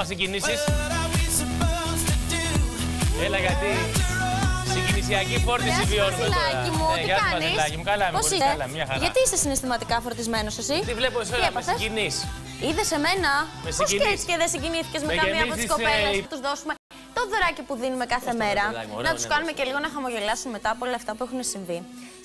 Μας συγκινήσεις; Έλα γιατί συγκινησιακή φόρτιση βιώνουμε τώρα. Βασιλάκι μου, Ναι, τι γεια σου, κάνεις; Βασιλάκι μου, καλά είμαι, Πώς πολύ είσαι; καλά, μια χαρά. Γιατί είσαι συναισθηματικά φορτισμένος εσύ; Τι βλέπω Τι εσένα, με έπαθες; συγκινείς; Είδες εμένα; Με Πώς συγκινείς. και έτσι και δεν συγκινήθηκες με Με καμία από τις γεμίζεις, κοπέλες ε, που τους δώσουμε; το δωράκι που δίνουμε κάθε το μέρα. παιδάκι μου, ωραίο, να τους ναι, κάνουμε και λίγο να χαμογελάσουν μετά από όλα αυτά που έχουν συμβεί.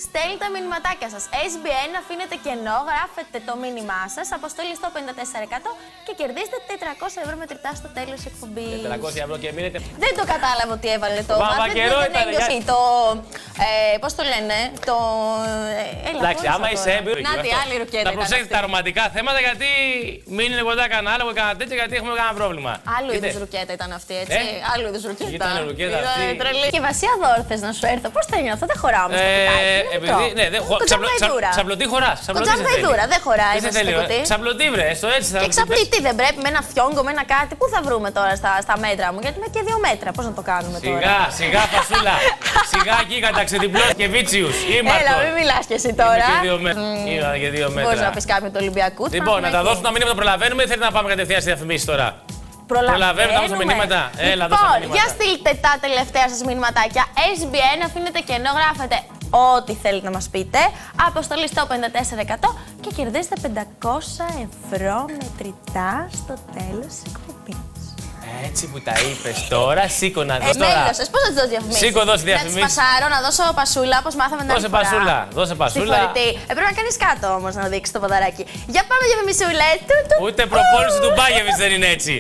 Στέλνετε τα μηνυματάκια σας. SBN αφήνετε κενό, γράφετε το μήνυμά σας, αποστολή στο 54% και κερδίζετε 400 ευρώ μετρητά στο τέλος εκπομπής. 400 ευρώ και μείνετε. Δεν το κατάλαβα ότι έβαλε το Βαβα μάθημα. καιρό δεν ήταν, ένιωσε για- το. Ε, Πώς το λένε, το. Ε, έλα, Εντάξει, πόρισα άμα είσαι τώρα. έμπειρος. Να τη άλλη ρουκέτα. Να ήταν προσέξετε αυτή. τα ρομαντικά θέματα γιατί μην είναι κοντά κανένα άλλο, κανένα τέτοιο γιατί έχουμε κανένα πρόβλημα. Άλλο Είτε- είδους ρουκέτα ήταν αυτή, έτσι. Ε; Άλλο είδου ρουκέτα. Ήταν ρουκέτα Ήταν αυτή. τρελή. Και βασιά δόρθε να σου έρθω. Πώς θα γίνει αυτό, δεν χωράω με στο Ε, κουτάκι. είναι επειδή. μικρό. Ναι, δεν χω- ξαπλω- ξα- Κοτσαμπαϊδούρα. Ξαπλωτή χωράς. Κοτσαμπαϊδούρα, δεν χωράει Τι σε μέσα θέλει, στο ε, κουτί. Ξαπλωτή βρες, στο έτσι θα Και το ξαπλή, πεις. τι δεν πρέπει με ένα φιόγκο, με ένα κάτι. Πού θα βρούμε τώρα στα, στα μέτρα μου, γιατί είμαι και δύο μέτρα. Πώς να το κάνουμε τώρα; Σιγά, σιγά φασούλα. σιγά εκεί κατά ξεδιπλό και βίτσιους. Έλα, μην μιλάς και εσύ τώρα. και δύο μέτρα. Είδα και δύο μέτρα. Μπορεί να πεις κάποιον του Ολυμπιακού. θα Λοιπόν, να έχουμε τα εκεί. δώσουμε τα μηνύματα, προλαβαίνουμε ή θέλετε να πάμε κατευθείαν στη διαφημίση τώρα; Προλαβαίνουμε να δώσουμε μηνύματα. Έλα, δώστε λοιπόν, μηνύματα. για στείλτε τα τελευταία σας μηνυματάκια. SBN, αφήνετε κενό, γράφετε ό,τι θέλετε να μας πείτε. Αποστολή στο 54% και κερδίζετε 500 ευρώ μετρητά στο τέλος της εκπομπής. Έτσι που τα είπες τώρα, σήκω να Ε, δώσω με τώρα. έλειωσες. Πώς θα τις δώσω διαφημίσεις; Σήκω, δώσε Να διαφημίσεις. τις πασάρω, να δώσω πασούλα, όπως μάθαμε την Δώσε άλλη φορά. πασούλα, δώσε πασούλα. Στη φορητή. Ε, πρέπει να κάνεις κάτω όμως να δείξεις το ποδαράκι. Για πάμε διαφημισούλες. Του, του, Ούτε του. προπόνηση του Μπάγεβιτ δεν είναι έτσι.